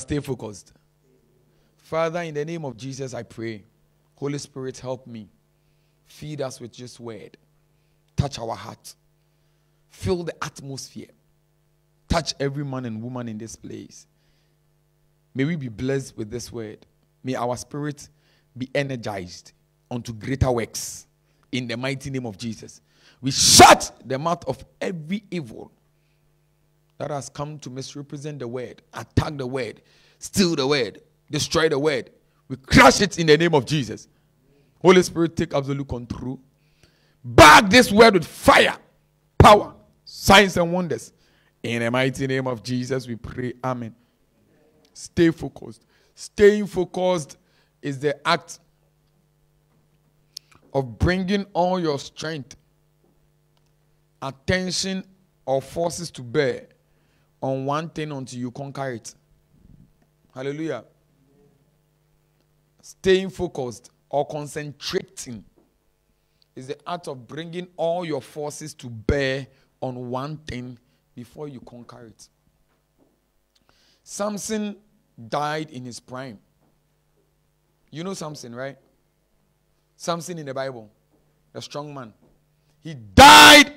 stay focused. Father, in the name of Jesus, I pray. Holy Spirit, help me. Feed us with this word. Touch our heart. Fill the atmosphere. Touch every man and woman in this place. May we be blessed with this word. May our spirit be energized unto greater works in the mighty name of Jesus. We shut the mouth of every evil that has come to misrepresent the word, attack the word, steal the word, destroy the word. We crush it in the name of Jesus. Holy Spirit, take absolute control. Bag this word with fire, power, signs, and wonders. In the mighty name of Jesus, we pray. Amen. Stay focused. Staying focused is the act of bringing all your strength, attention, or forces to bear on one thing until you conquer it. Hallelujah. Staying focused or concentrating is the art of bringing all your forces to bear on one thing before you conquer it. Samson died in his prime. You know Samson, right? Samson in the Bible, the strong man. He died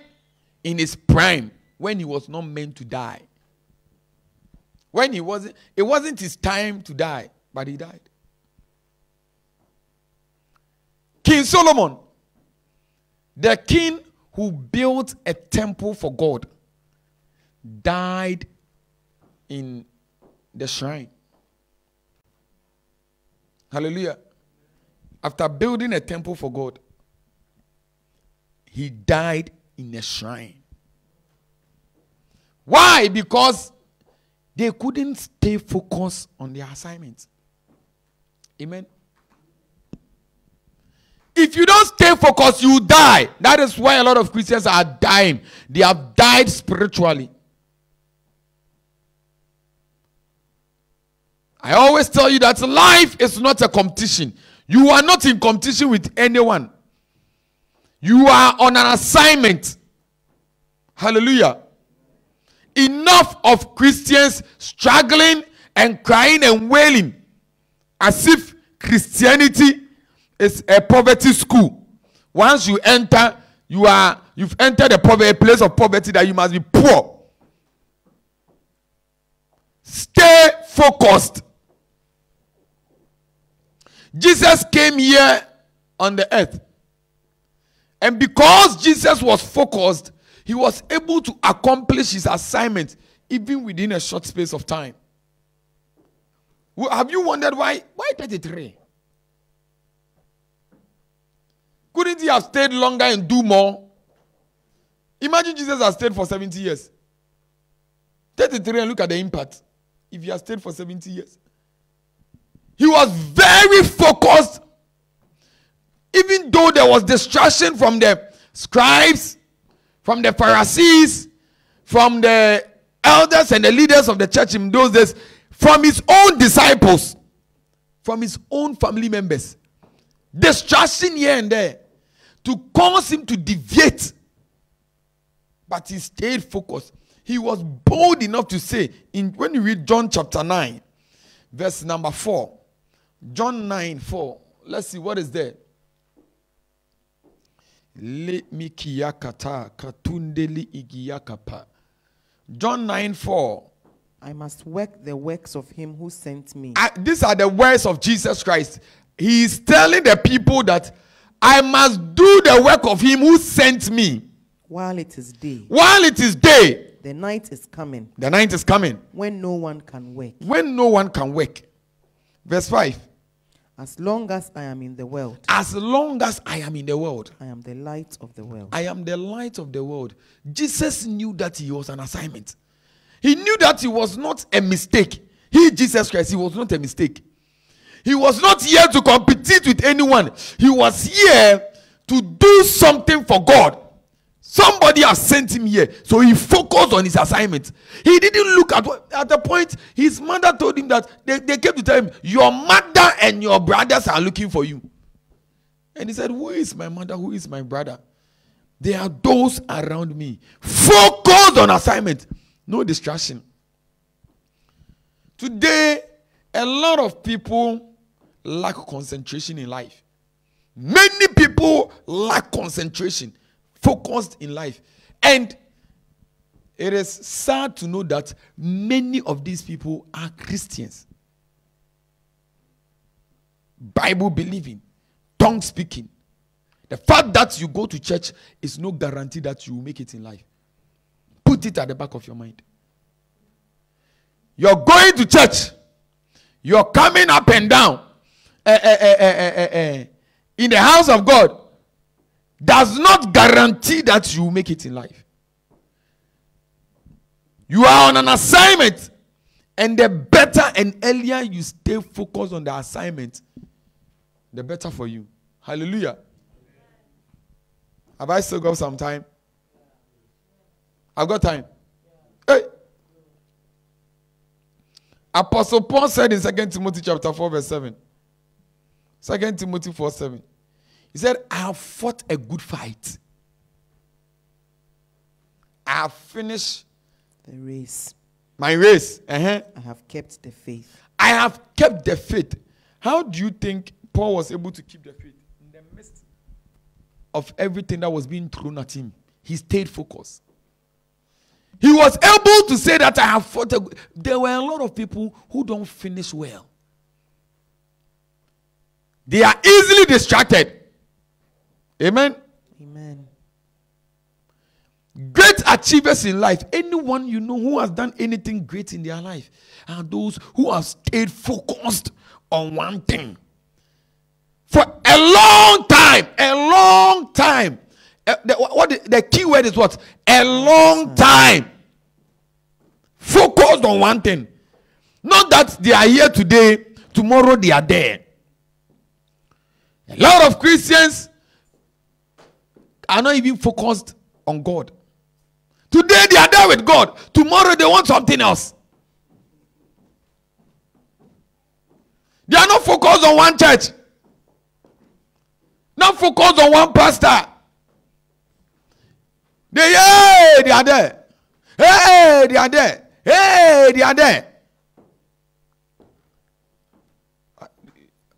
in his prime when he was not meant to die. When he wasn't, it wasn't his time to die, but he died. King Solomon, the king who built a temple for God, died in the shrine. Hallelujah. After building a temple for God, he died in a shrine. Why? Because they couldn't stay focused on their assignment. Amen. If you don't stay focused, you die. That is why a lot of Christians are dying. They have died spiritually. I always tell you that life is not a competition. You are not in competition with anyone. You are on an assignment. Hallelujah. Enough of Christians struggling and crying and wailing as if Christianity is a poverty school. Once you enter, you are you've entered a, poverty, a place of poverty that you must be poor. Stay focused. Jesus came here on the earth. And because Jesus was focused, he was able to accomplish his assignment even within a short space of time. Have you wondered why? Why 33? Couldn't he have stayed longer and do more? Imagine Jesus has stayed for 70 years. 33 and look at the impact. If he has stayed for 70 years. He was very focused, even though there was distraction from the scribes, from the Pharisees, from the elders and the leaders of the church in those days, from his own disciples, from his own family members. Distraction here and there to cause him to deviate. But he stayed focused. He was bold enough to say, in when you read John chapter 9, verse number 4, John 9 4. Let's see what is there. John 9 4. I must work the works of him who sent me. I, these are the words of Jesus Christ. He is telling the people that I must do the work of him who sent me. While it is day. While it is day. The night is coming. The night is coming. When no one can work. When no one can work. Verse 5. As long as I am in the world. As long as I am in the world. I am the light of the world. I am the light of the world. Jesus knew that he was an assignment. He knew that he was not a mistake. He, Jesus Christ, he was not a mistake. He was not here to compete with anyone. He was here to do something for God. Somebody has sent him here. So he focused on his assignment. He didn't look at what, at the point his mother told him that they, they came to tell him, Your mother and your brothers are looking for you. And he said, Who is my mother? Who is my brother? There are those around me. Focused on assignment. No distraction. Today, a lot of people lack concentration in life. Many people lack concentration, focused in life. And it is sad to know that many of these people are Christians. Bible believing, tongue speaking. The fact that you go to church is no guarantee that you will make it in life. Put it at the back of your mind. You're going to church, you're coming up and down eh, eh, eh, eh, eh, eh, in the house of God, does not guarantee that you make it in life. You are on an assignment, and the better and earlier you stay focused on the assignment, the better for you. Hallelujah. Have I still got some time? I've got time. Hey. Apostle Paul said in 2 Timothy chapter 4, verse 7. 2 Timothy 4 7. He said, I have fought a good fight. I have finished The race. my race. Uh-huh. I have kept the faith. I have kept the faith. How do you think Paul was able to keep the faith? In the midst of everything that was being thrown at him, he stayed focused. He was able to say that I have fought. A, good-" there were a lot of people who don't finish well. They are easily distracted. Amen. Amen. Great achievers in life, anyone you know who has done anything great in their life, are those who have stayed focused on one thing for a long time. A long time. Uh, the, what the, the key word is what? A long time. Focused on one thing. Not that they are here today, tomorrow they are there. A lot of Christians are not even focused on God. Today they are there with God. Tomorrow they want something else. They are not focused on one church. Not focused on one pastor. They, hey, they are there. Hey, they are there. Hey, they are there.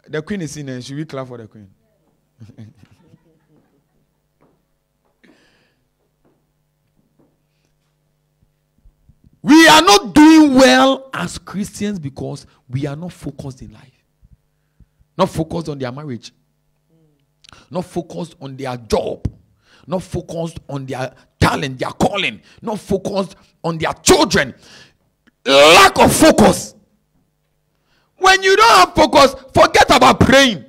The queen is in there. Should we clap for the queen? We are not doing well as Christians because we are not focused in life. Not focused on their marriage. Not focused on their job. Not focused on their talent, their calling. Not focused on their children. Lack of focus. When you don't have focus, forget about praying.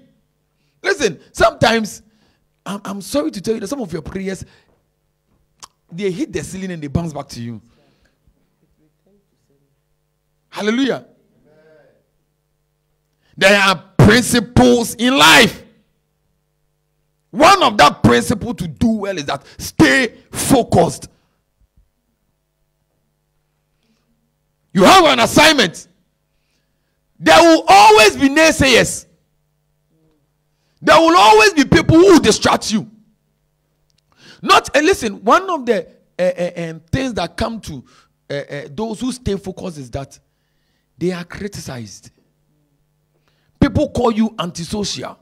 Listen, sometimes I'm, I'm sorry to tell you that some of your prayers they hit the ceiling and they bounce back to you. Hallelujah. There are principles in life. One of that principle to do well is that stay focused. You have an assignment. There will always be naysayers. There will always be people who will distract you. Not and listen. One of the uh, uh, um, things that come to uh, those who stay focused is that they are criticized. People call you antisocial.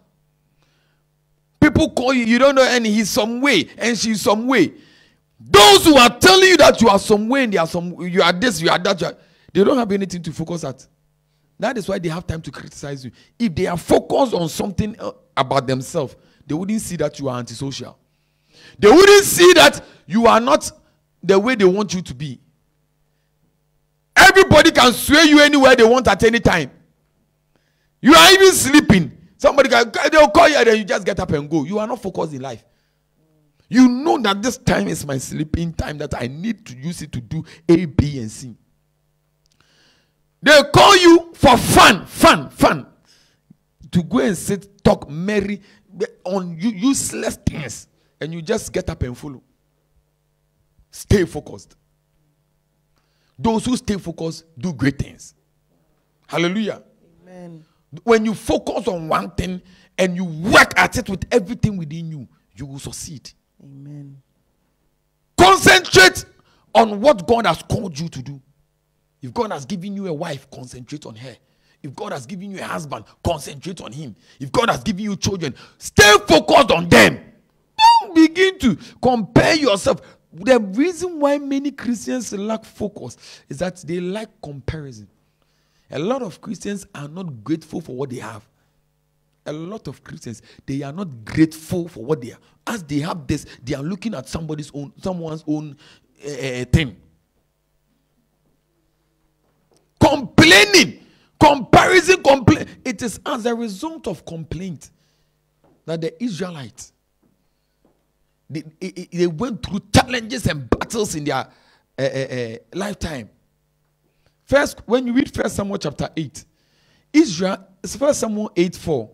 People call you, you don't know, and he's some way, and she's some way. Those who are telling you that you are some way, and they are some, you are this, you are that, you are, they don't have anything to focus at. That is why they have time to criticize you. If they are focused on something uh, about themselves, they wouldn't see that you are antisocial. They wouldn't see that you are not the way they want you to be. Everybody can sway you anywhere they want at any time. You are even sleeping. Somebody can they'll call you and then you just get up and go. You are not focused in life. You know that this time is my sleeping time that I need to use it to do A, B, and C. They call you for fun, fun, fun. To go and sit, talk, merry on useless things, and you just get up and follow. Stay focused. Those who stay focused do great things. Hallelujah. Amen. When you focus on one thing and you work at it with everything within you, you will succeed. Amen. Concentrate on what God has called you to do. If God has given you a wife, concentrate on her. If God has given you a husband, concentrate on him. If God has given you children, stay focused on them. Don't begin to compare yourself. The reason why many Christians lack focus is that they like comparison. A lot of Christians are not grateful for what they have. A lot of Christians they are not grateful for what they are. As they have this, they are looking at somebody's own, someone's own uh, thing. Complaining, comparison, complaint. It is as a result of complaint that the Israelites they, they went through challenges and battles in their uh, uh, lifetime. First, when you read First Samuel chapter 8, Israel, First Samuel 8 4.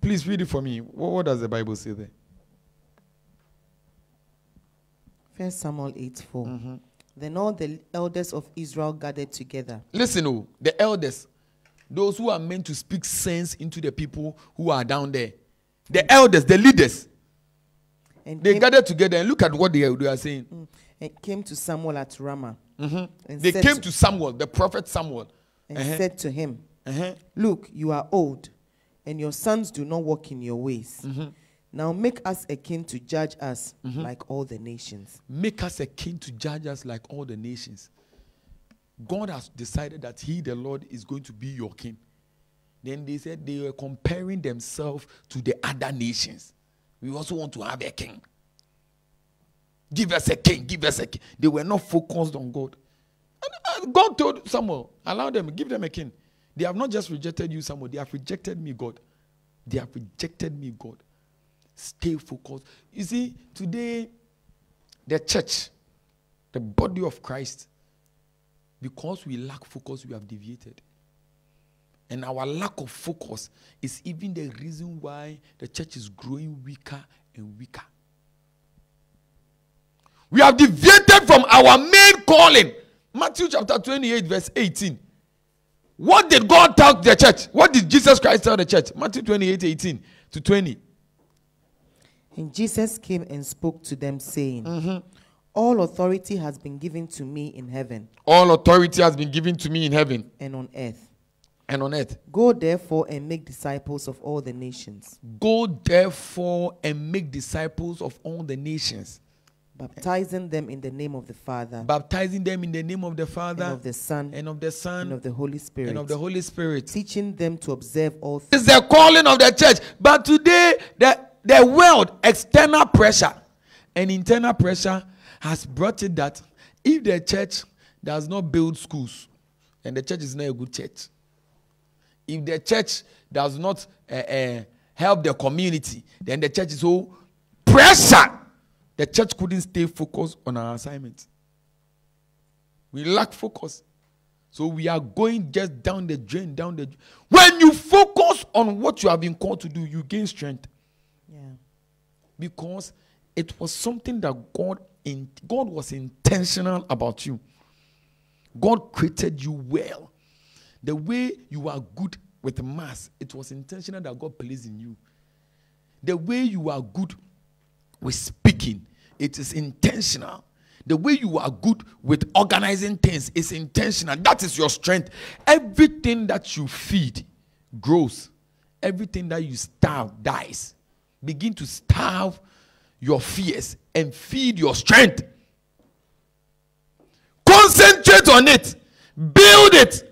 Please read it for me. What, what does the Bible say there? First Samuel 8 4. Then all the elders of Israel gathered together. Listen, oh, the elders, those who are meant to speak sense into the people who are down there, the elders, the leaders, And they came, gathered together and look at what they are, they are saying. mm, and came to Samuel at Ramah. And They came to, to Samuel, the prophet Samuel. and Uh-huh. said to him, Uh-huh. Look, you are old, and your sons do not walk in your ways. Now make us a king to judge us like all the nations. Make us a king to judge us like all the nations. God has decided that He, the Lord, is going to be your king. Then they said they were comparing themselves to the other nations. We also want to have a king. Give us a king, give us a king. They were not focused on God. And, God told Samuel, allow them, give them a king. They have not just rejected you, Samuel, they have rejected me, God. They have rejected me, God. Stay focused. You see, today, the church, the body of Christ, because we lack focus, we have deviated. And our lack of focus is even the reason why the church is growing weaker and weaker. We have deviated from our main calling. Matthew chapter 28, verse 18. What did God tell the church? What did Jesus Christ tell the church? Matthew 28, 18 to 20. And Jesus came and spoke to them, saying, mm-hmm. All authority has been given to me in heaven All authority has been given to me in heaven and on earth. And on earth. Go therefore and make disciples of all the nations, Go therefore and make disciples of all the nations, baptizing them in the name of the Father, baptizing them in the name of the Father. and of the Son, and of the Son. and of the Holy Spirit, and of the Holy Spirit. teaching them to observe all things. It's the calling of the church. But today, the, the world, external pressure and internal pressure has brought it that if the church does not build schools, and the church is not a good church. If the church does not uh, uh, help the community, then the church is so pressure. The church couldn't stay focused on our assignment. We lack focus. So we are going just down the drain, down the. When you focus on what you have been called to do, you gain strength Yeah. because it was something that God in God was intentional about you. God created you well. The way you are good with mass, it was intentional that God placed in you. The way you are good with speaking, it is intentional. The way you are good with organizing things is intentional. That is your strength. Everything that you feed grows. Everything that you starve dies. Begin to starve your fears and feed your strength. Concentrate on it. Build it.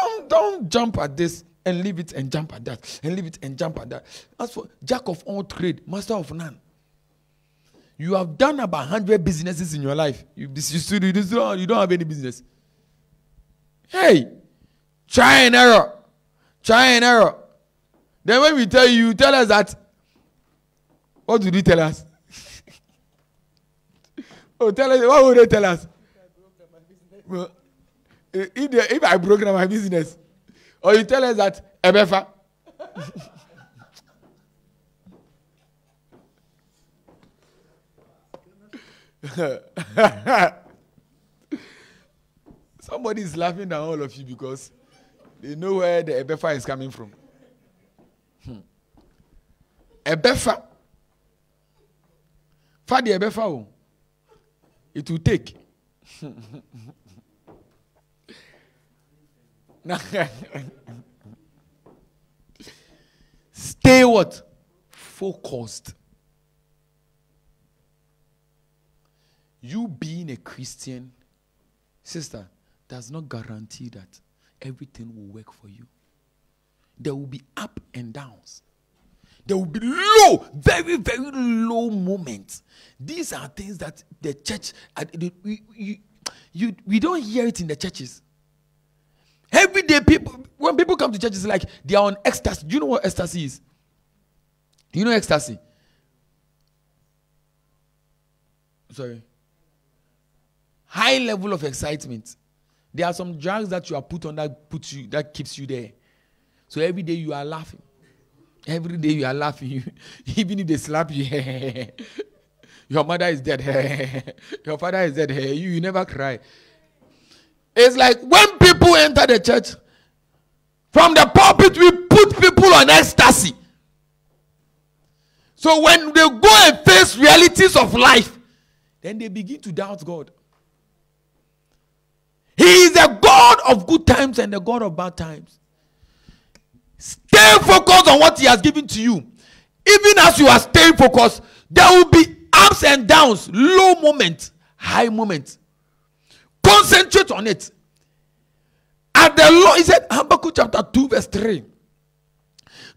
Don't, don't jump at this and leave it and jump at that and leave it and jump at that. As for jack of all trade, master of none. You have done about 100 businesses in your life. You, you, still, you, still, you don't have any business. Hey, try and error. Try and error. Then when we tell you, you tell us that. What did you tell us? oh, tell us. What would they tell us? Well, if, they, if I program my business, or you tell us that Ebefa. Somebody is laughing at all of you because they know where the Ebefa is coming from. Hmm. Ebefa. Fa the Ebefa. It will take. Stay what? Focused. You being a Christian, sister, does not guarantee that everything will work for you. There will be up and downs. There will be low, very, very low moments. These are things that the church, we, you, we don't hear it in the churches. Every day, people, when people come to churches, like they are on ecstasy. Do you know what ecstasy is? Do you know ecstasy? Sorry. High level of excitement. There are some drugs that you are put on that puts you that keeps you there. So every day you are laughing. Every day you are laughing. Even if they slap you, your mother is dead. your father is dead. You, you never cry. It's like when people enter the church, from the pulpit, we put people on ecstasy. So when they go and face realities of life, then they begin to doubt God. He is the God of good times and the God of bad times. Stay focused on what He has given to you. Even as you are staying focused, there will be ups and downs, low moments, high moments. Concentrate on it. At the law, he said, Habakkuk chapter 2, verse 3.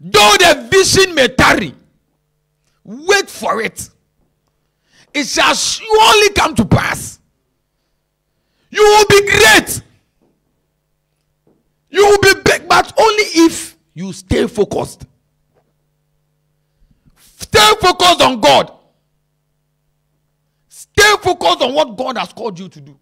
Though the vision may tarry, wait for it. It shall surely come to pass. You will be great. You will be big, but only if you stay focused. Stay focused on God. Stay focused on what God has called you to do.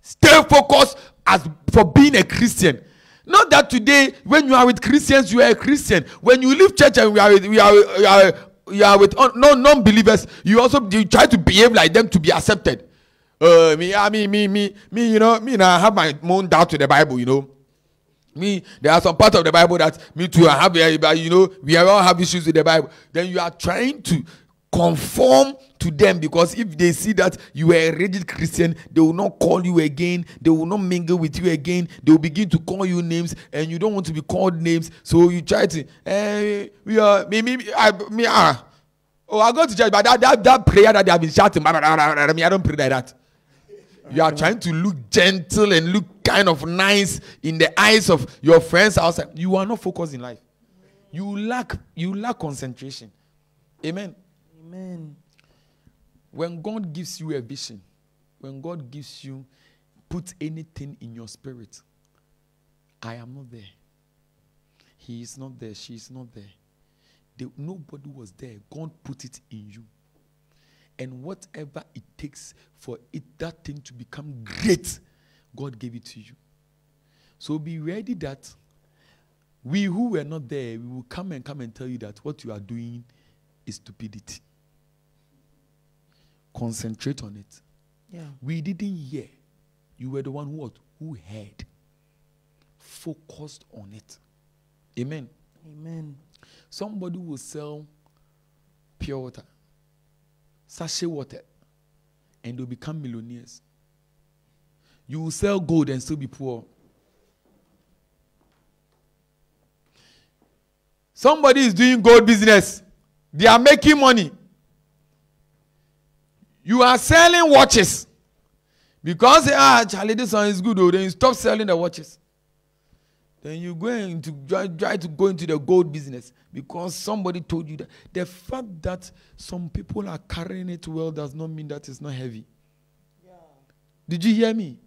Stay focused as for being a Christian. Not that today, when you are with Christians, you are a Christian. When you leave church and we are, we are, we are, you are with non non-believers, you also you try to behave like them to be accepted. Uh, me, I mean, me, me, me, you know, me, now I have my own doubt to the Bible, you know. Me, there are some parts of the Bible that me too, I have, you know, we all have issues with the Bible. Then you are trying to conform to them because if they see that you are a rigid Christian, they will not call you again, they will not mingle with you again, they will begin to call you names, and you don't want to be called names, so you try to, eh, we are, me, me, I, me, ah. Oh, I go to church, but that, that, that prayer that they have been shouting, I don't pray like that. You are trying to look gentle and look kind of nice in the eyes of your friends outside. You are not focused in life. You lack you lack concentration. Amen. Amen. When God gives you a vision, when God gives you put anything in your spirit, I am not there. He is not there. She is not there. Nobody was there. God put it in you and whatever it takes for it that thing to become great god gave it to you so be ready that we who were not there we will come and come and tell you that what you are doing is stupidity concentrate on it Yeah. we didn't hear you were the one who who heard focused on it amen Amen. somebody will sell pure water sachet water and they'll become millionaires. You will sell gold and still be poor. Somebody is doing gold business. They are making money. You are selling watches. Because ah, Charlie, this one is good, oh, then you stop selling the watches. Then you go into try, try to go into the gold business because somebody told you that. The fact that some people are carrying it well does not mean that it's not heavy. Did you hear me?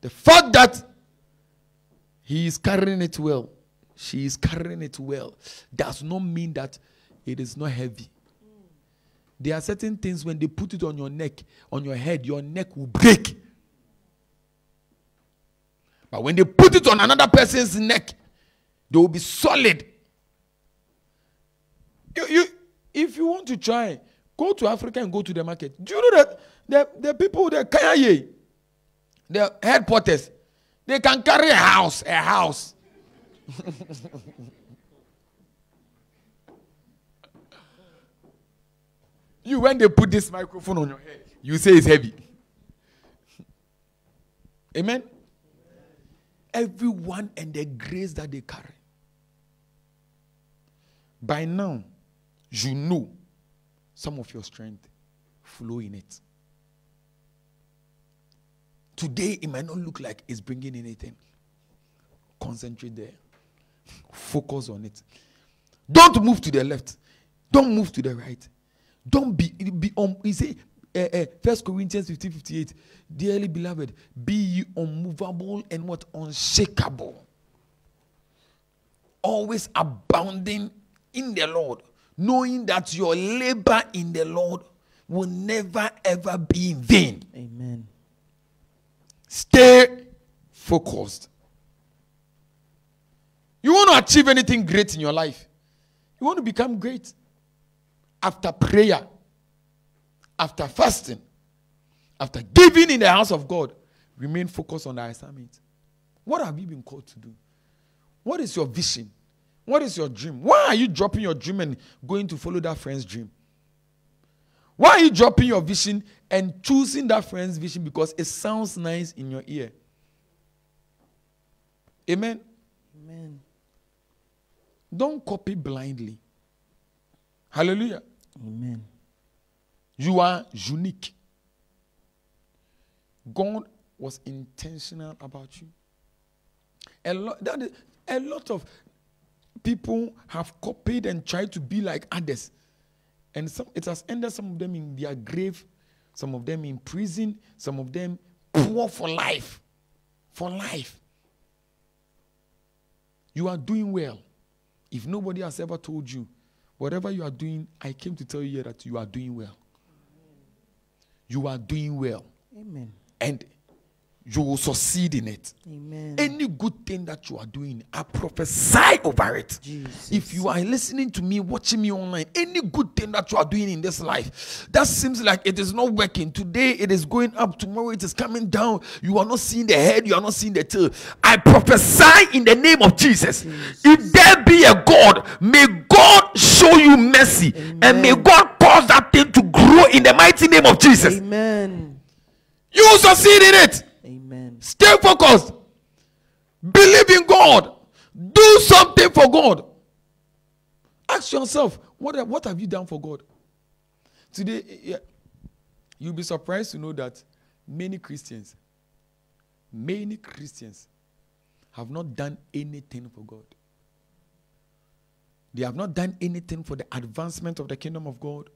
The fact that he is carrying it well, she is carrying it well, does not mean that it is not heavy. There are certain things when they put it on your neck, on your head, your neck will break. But when they put it on another person's neck, they will be solid. You, you, if you want to try, go to Africa and go to the market. Do you know that the, the people, the kayayei, the headquarters, they can carry a house, a house. you, when they put this microphone on your head, you say it's heavy. Amen. everyone and the grace that they carry. By now, you know some of your strength flow in it. Today, it might not look like it's bringing anything. Concentrate there. Focus on it. Don't move to the left. Don't move to the right. Don't be be on. Um, he say, uh, uh, First Corinthians 15, 58. Dearly beloved, be ye unmovable and what unshakable. Always abounding in the Lord, knowing that your labor in the Lord will never ever be in vain. Amen. Stay focused. You want to achieve anything great in your life, you want to become great after prayer, after fasting, after giving in the house of God, remain focused on the assignment. What have you been called to do? What is your vision? What is your dream? Why are you dropping your dream and going to follow that friend's dream? Why are you dropping your vision and choosing that friend's vision because it sounds nice in your ear? Amen. Amen. Don't copy blindly. Hallelujah. Amen. You are unique. God was intentional about you. A lot, that is, a lot of people have copied and tried to be like others. And some, it has ended some of them in their grave, some of them in prison, some of them poor for life. For life. You are doing well. If nobody has ever told you, whatever you are doing, I came to tell you here that you are doing well. You are doing well. Amen. And you will succeed in it. Amen. Any good thing that you are doing, I prophesy over it. Jesus. If you are listening to me, watching me online, any good thing that you are doing in this life that seems like it is not working, today it is going up, tomorrow it is coming down, you are not seeing the head, you are not seeing the tail. I prophesy in the name of Jesus. Jesus. If there be a God, may God show you mercy and may God cause that thing to grow in the mighty name of Jesus. Amen. You will succeed in it. Amen. Stay focused. Believe in God. Do something for God. Ask yourself, what, what have you done for God? Today, yeah, you'll be surprised to know that many Christians, many Christians have not done anything for God. They have not done anything for the advancement of the kingdom of God,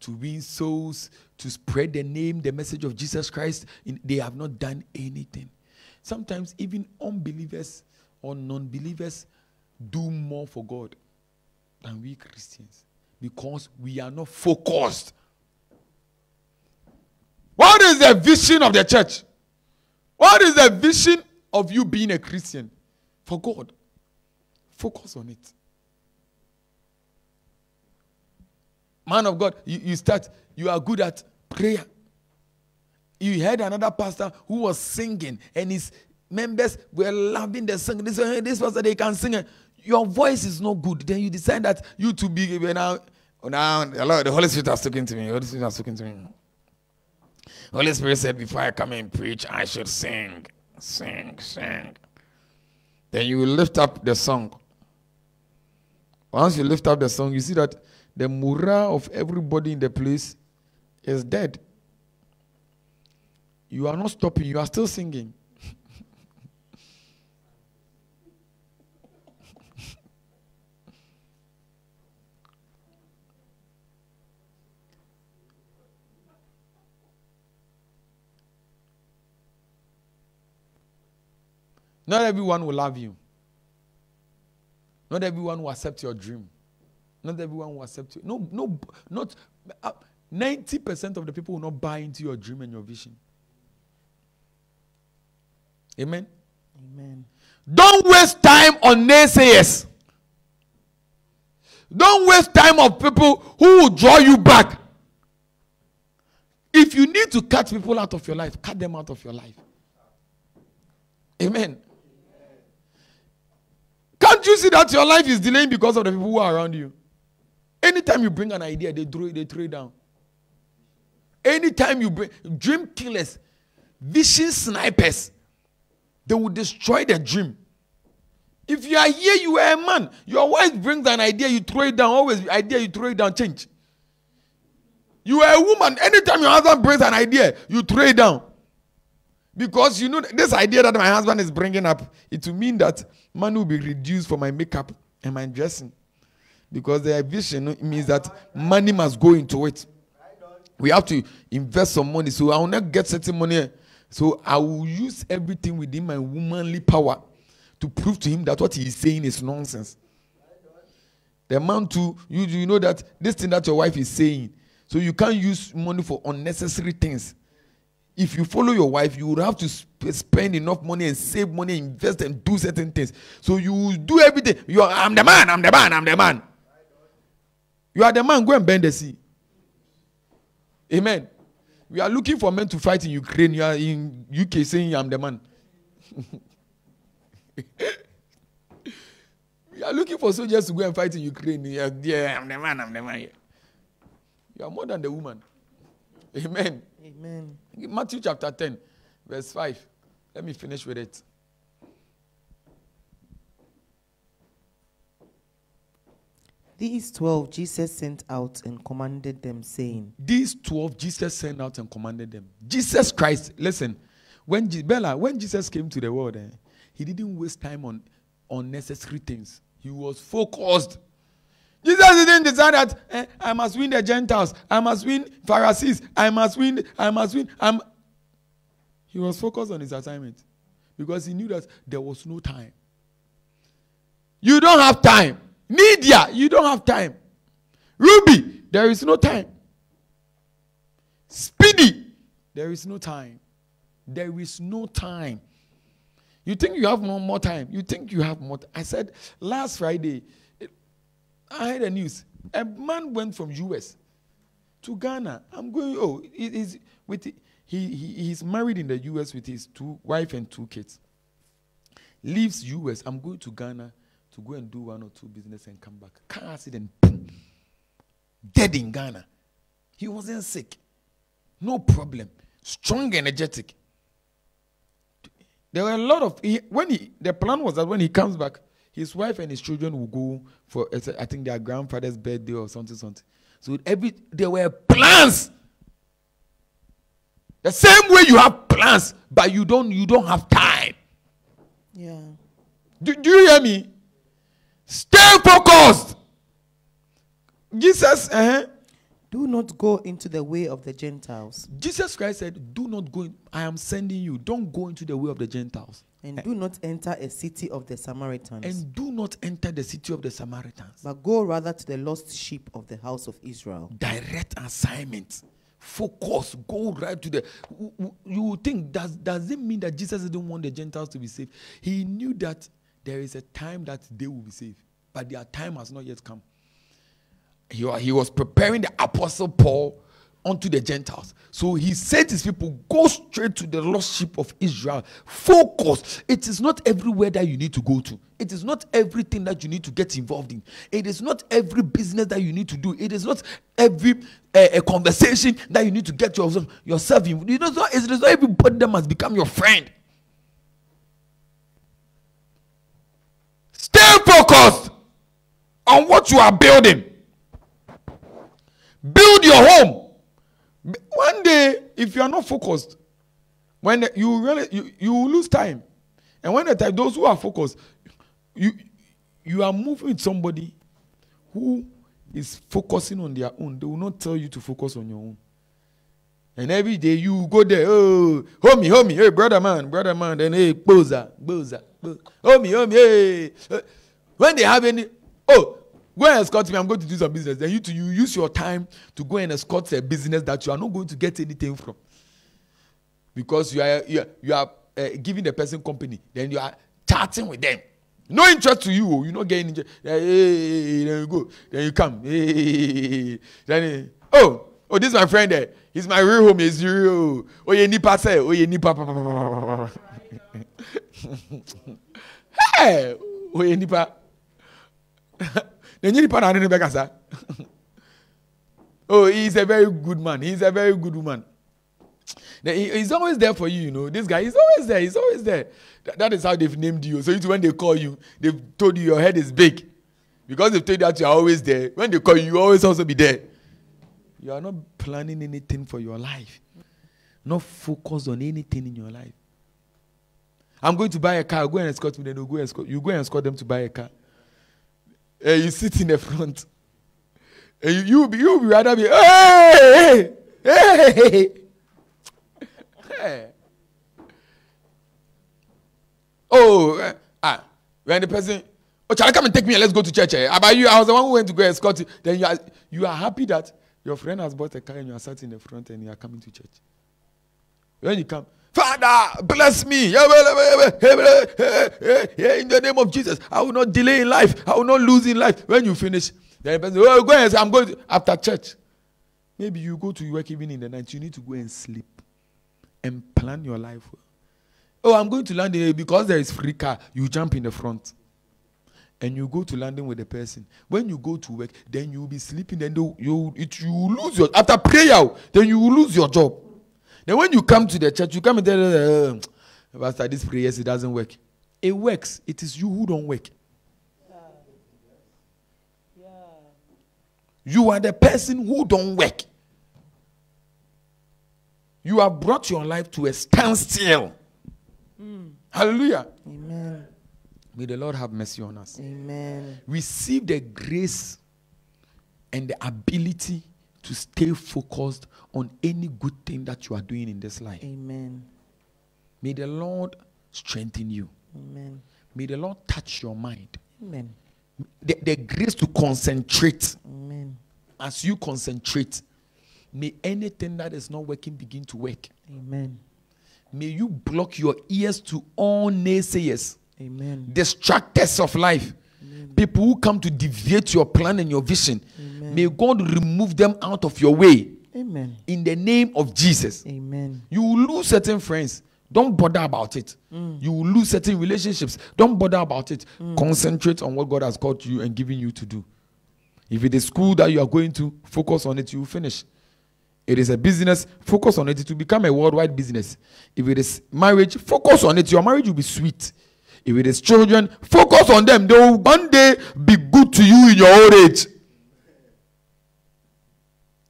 to win souls, to spread the name, the message of Jesus Christ. They have not done anything. Sometimes even unbelievers or non believers do more for God than we Christians because we are not focused. What is the vision of the church? What is the vision of you being a Christian? For God. Focus on it. Man of God, you, you start, you are good at prayer. You heard another pastor who was singing, and his members were loving the song. This, hey, this pastor, they can sing. Your voice is not good. Then you decide that you to be oh, now. Now, the Lord, the Holy Spirit has spoken to me. The Holy Spirit has spoken to me. Holy Spirit said, Before I come and preach, I should sing, sing, sing. Then you lift up the song. Once you lift up the song, you see that the morale of everybody in the place is dead. You are not stopping, you are still singing. Not everyone will love you. Not everyone will accept your dream. Not everyone will accept you. No, no, not uh, ninety percent of the people will not buy into your dream and your vision. Amen. Amen. Don't waste time on naysayers. Don't waste time of people who will draw you back. If you need to cut people out of your life, cut them out of your life. Amen. Can't you see that your life is delaying because of the people who are around you? Anytime you bring an idea, they throw it, they throw it down. Anytime you bring dream killers, vision snipers, they will destroy the dream. If you are here, you are a man. Your wife brings an idea, you throw it down. Always idea, you throw it down. Change. You are a woman. Anytime your husband brings an idea, you throw it down. Because you know this idea that my husband is bringing up, it will mean that money will be reduced for my makeup and my dressing. Because the vision means that money must go into it. We have to invest some money. So I will not get certain money. So I will use everything within my womanly power to prove to him that what he is saying is nonsense. The man to you, you know that this thing that your wife is saying, so you can't use money for unnecessary things. If you follow your wife, you will have to sp- spend enough money and save money, invest and do certain things. So you do everything. You are, I'm the man, I'm the man, I'm the man. You are the man, go and bend the sea. Amen. We are looking for men to fight in Ukraine. You are in UK saying I'm the man. we are looking for soldiers to go and fight in Ukraine. Yeah, yeah, I'm the man, I'm the man. You are more than the woman. Amen. Amen. Matthew chapter 10, verse 5. Let me finish with it. These twelve Jesus sent out and commanded them, saying, These 12 Jesus sent out and commanded them. Jesus Christ, listen, when Je- Bella, when Jesus came to the world, eh, he didn't waste time on unnecessary things. He was focused. Jesus didn't decide that eh, I must win the Gentiles, I must win Pharisees, I must win, I must win. I'm... He was focused on his assignment because he knew that there was no time. You don't have time. Media, you don't have time. Ruby, there is no time. Speedy, there is no time. There is no time. You think you have more, more time. You think you have more. T- I said last Friday, it- I heard the news. A man went from US to Ghana. I'm going. Oh, he, he's with he, he he's married in the US with his two wife and two kids. Leaves US. I'm going to Ghana to go and do one or two business and come back. Car accident. Boom. Dead in Ghana. He wasn't sick. No problem. Strong, energetic. There were a lot of he, when he the plan was that when he comes back, his wife and his children will go for I think their grandfather's birthday or something something. So every there were plans. The same way you have plans, but you don't you don't have time. Yeah. Do, do you hear me? Stay focused. Jesus, Uh-huh. Do not go into the way of the Gentiles, Jesus Christ said, "Do not go. In, I am sending you. Don't go into the way of the Gentiles, and do not enter a city of the Samaritans, and do not enter the city of the Samaritans." but go rather to the lost sheep of the house of Israel. direct assignment focus go right to the w- w- you would think does does it mean that jesus didn't want the gentiles to be saved he knew that there is a time that they will be saved but their time has not yet come. He, he was preparing the apostle paul unto the gentiles. So he said his people go straight to the lost sheep of israel. Focus. It is not everywhere that you need to go to. It is not everything that you need to get involved in. It is not every business that you need to do. It is not every uh, a conversation that you need to get yourself yourself in. It is not, it is not everybody that must become your friend stay focused on what you are building. Build your home. One day if you are not focused when you really you, you lose time. And when the time those who are focused you you are moving with somebody who is focusing on their own. They will not tell you to focus on your own. And every day you go there oh homie homie hey brother man brother man then hey boza boza bo- homie homie hey Eh, when they have any oh go and escort me. I'm going to do some business. Then you to you use your time to go and escort a business that you are not going to get anything from. Because you are you are, you are uh, giving the person company. Then you are chatting with them. No interest to you oh. You no get any interest. Then, hey, then you go. Then you come. Hey, then eh, oh oh this my friend there he's my real home he's real. Oh ye nipa sẹ oh ye nipa hey nipa na nye nipa na ane ne bɛ oh he is a very good man he is a very good woman he- He's always there for you, you know. This guy, he's always there. He's always there. That- that is how they've named you. So it's when they call you, they've told you your head is big. Because they've told you that you are always there. When they call you, you always also be there. You are not planning anything for your life. Not focused on anything in your life. I'm going to buy a car. Go and escort me. Then they'll go escort. You go and escort them to buy a car. Eh, you sit in the front. Eh, you you be you be rather be hey hey hey. Oh eh, ah when the person oh Charlie come and take me and let's go to church. Eh? About you, I was the one who went to go escort you. Then you are you are happy that your friend has bought a car and you are sat in the front and you are coming to church. When you come, Father, bless me. In the name of Jesus, I will not delay in life. I will not lose in life. When you finish, then the person, oh, go and I'm going after church. Maybe you go to work even in the night. You need to go and sleep and plan your life. Oh, I'm going to London eh, because there is free car. You jump in the front. And you go to London with the person. When you go to work, then you will be sleeping. Then you you it, you lose your after prayer. Then you will lose your job. Then when you come to the church, you come and tell them, uh, Pastor, this prayer it doesn't work. It works. It is you who don't work. Yeah. You are the person who don't work. You have brought your life to a standstill. Hallelujah. Amen. May the Lord have mercy on us. Amen. Receive the grace and the ability to stay focused on any good thing that you are doing in this life. Amen. May the Lord strengthen you. Amen. May the Lord touch your mind. Amen. The, the grace to concentrate. Amen. As you concentrate, may anything that is not working begin to work. Amen. May you block your ears to all naysayers, Amen. distractors of life, people who come to deviate your plan and your vision. May God remove them out of your way Amen. in the name of Jesus. Amen. You will lose certain friends. Don't bother about it. Mm. You will lose certain relationships. Don't bother about it. Mm. Concentrate on what God has called you and given you to do. If it is school that you are going to, focus on it, you will finish. It is a business, focus on it. It will become a worldwide business. If it is marriage, focus on it. Your marriage will be sweet. If it is children, focus on them. They will one day be good to you in your old age.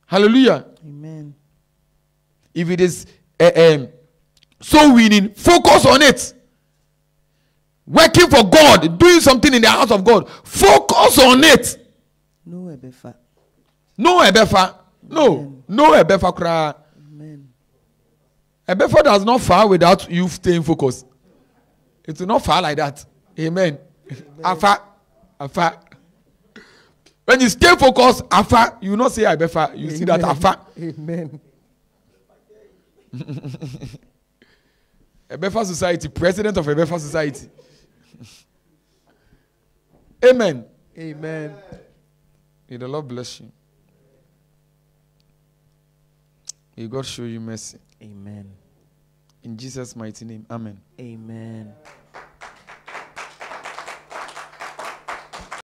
Hallelujah. Amen. If it is uh, um, soul winning, focus on it. Working for God, doing something in the house of God, focus on it. No ebefa. No ebefa. No, no ebefa kra. Amen. Ebefa does not fall without you staying focused. It will not fall like that. Amen. Afa, afa. When you stay focused, afa, you will not say ebefa. You see that afa. Amen. Ebefa Society, president of Ebefa Society. Amen. Amen. May the Lord bless you. May God show you mercy. Amen. In Jesus' mighty name. Amen. Amen.